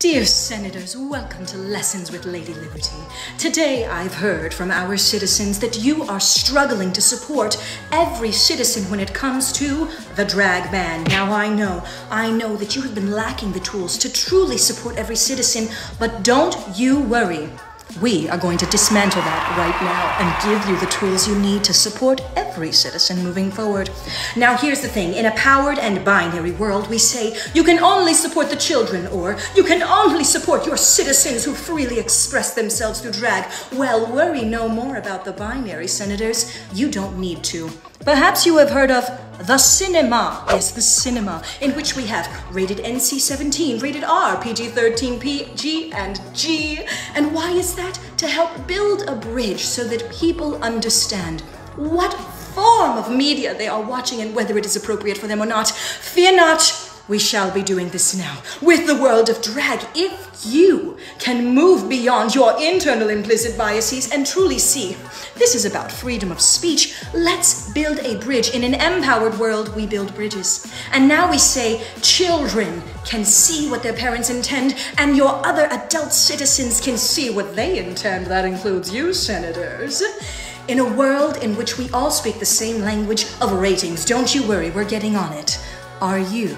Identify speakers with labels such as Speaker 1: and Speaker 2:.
Speaker 1: Dear Senators, welcome to Lessons with Lady Liberty. Today I've heard from our citizens that you are struggling to support every citizen when it comes to the drag ban. Now I know, I know that you have been lacking the tools to truly support every citizen, but don't you worry. We are going to dismantle that right now and give you the tools you need to support every citizen moving forward. Now, here's the thing in a powered and binary world, we say you can only support the children or you can only support your citizens who freely express themselves through drag. Well, worry no more about the binary, senators. You don't need to. Perhaps you have heard of the cinema. Yes, the cinema, in which we have rated NC 17, rated R, PG 13, PG, and G. And why is that? To help build a bridge so that people understand what form of media they are watching and whether it is appropriate for them or not. Fear not we shall be doing this now with the world of drag. If you can move beyond your internal implicit biases and truly see this is about freedom of speech, let's build a bridge. In an empowered world, we build bridges. And now we say children can see what their parents intend, and your other adult citizens can see what they intend. That includes you, senators. In a world in which we all speak the same language of ratings, don't you worry, we're getting on it. Are you